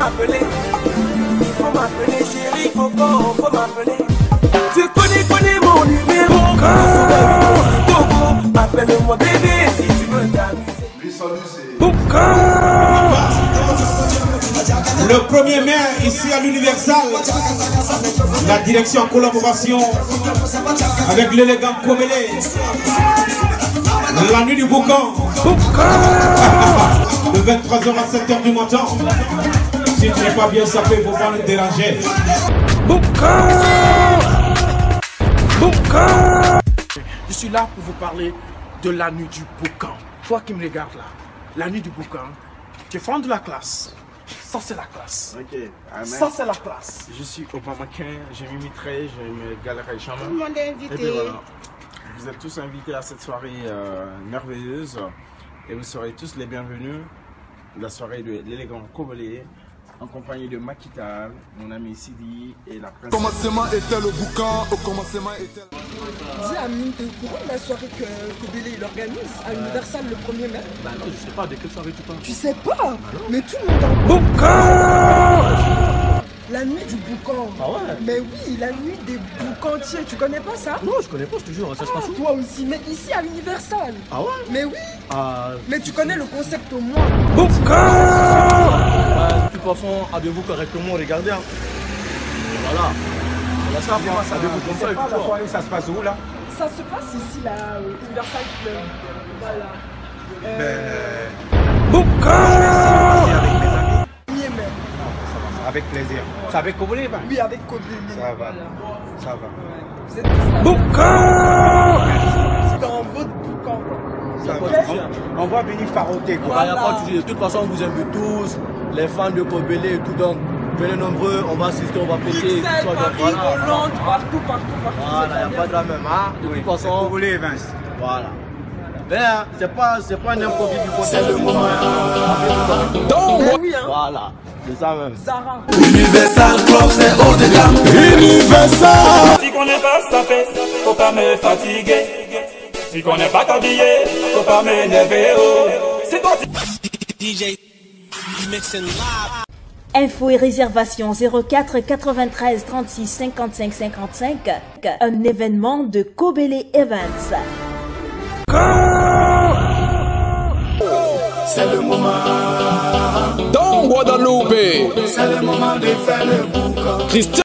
m'appeler. Faut m'appeler chérie Coco, faut m'appeler. Tu connais, connais mon numéro. Coco, appelle-moi bébé si tu veux t'amuser. Le 1er mai, ici à l'Universal, la direction en collaboration avec l'élégant Komele, la nuit du boucan, de 23h à 7h du matin. Si tu n'es pas bien sapé, il faut pas le déranger. Je suis là pour vous parler de la nuit du boucan. Toi qui me regardes là, la nuit du boucan, tu es fan de la classe. Ça c'est la classe. Ok, amen. Ça c'est la classe. Je suis Obama Ken, j'ai m'imiterai, j'ai me galerai Tout le monde est Et puis invité. voilà. Vous êtes tous invités à cette soirée euh, merveilleuse et vous serez tous les bienvenus. La soirée de l'élégant Kobolé en compagnie de Makita, mon ami Sidi et la princesse. commencement était le boucan, au commencement était... Dis à Mine, t'es au courant de la soirée que Kobele il organise à Universal le 1er mai? Bah non, je sais pas de quelle soirée tu parles? Tu sais pas? Mais tout le monde en La nuit du boucan. Ah ouais? Mais oui, la nuit des boucantiers, tu connais pas ça? Non, je connais pas, je te jure, ça se Ah, passe où? Toi aussi, mais ici à Universal. Ah ouais? Mais oui. Ah, Mais tu connais le concept au moins. Bah, façon, avez-vous correctement regardé hein. Voilà. Voilà ça, moi, ça avez-vous comme ça et tout quoi. ça se passe où là? Ça se passe ici là, au Universal Club. Voilà. Euh. Avec plaisir. C'est avec Komele Oui, avec Kobele. Ça va. Voilà. Ça va. Vous êtes tous là. Boucan On va venir faroter quoi. Ah, y a pas de souci. De toute façon, on vous invite tous, les fans de Kobele et tout. Donc, venez nombreux, on va assister, on va ça, donc, Paris, voilà. Hollande, partout, partout, partout. Voilà, il n'y a pas de la même. Hein. De toute façon, Komele Vince. voilà. Mais hein, c'est pas, c'est pas n'importe qui du côté. C'est le moment. Mais oui, hein. Voilà, c'est ça même. Zara. Si qu'on n'est pas sapé, faut pas me fatiguer. Si qu'on n'est pas habillé, faut pas m'énerver. Oh. C'est toi. Info et réservation 04 93 36 55 55. Un événement de Kobele Events. C'est le moment, Dans Guadeloupe, c'est le moment de faire le boucan. Christian